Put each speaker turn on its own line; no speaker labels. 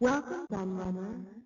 Welcome, Gunrunner.